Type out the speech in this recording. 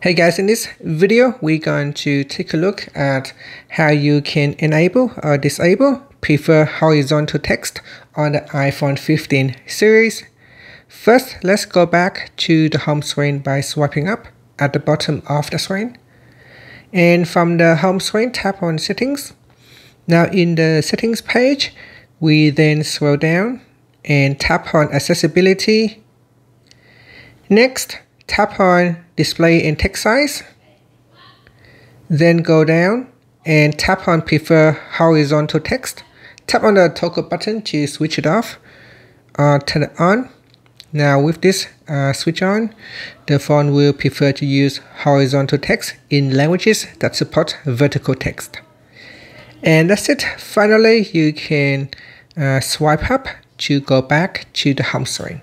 Hey guys, in this video, we're going to take a look at how you can enable or disable prefer horizontal text on the iPhone 15 series. First, let's go back to the home screen by swiping up at the bottom of the screen. And from the home screen, tap on settings. Now in the settings page, we then scroll down and tap on accessibility. Next, tap on display in text size. Then go down and tap on prefer horizontal text. Tap on the toggle button to switch it off or turn it on. Now with this uh, switch on, the phone will prefer to use horizontal text in languages that support vertical text. And that's it. Finally, you can uh, swipe up to go back to the home screen.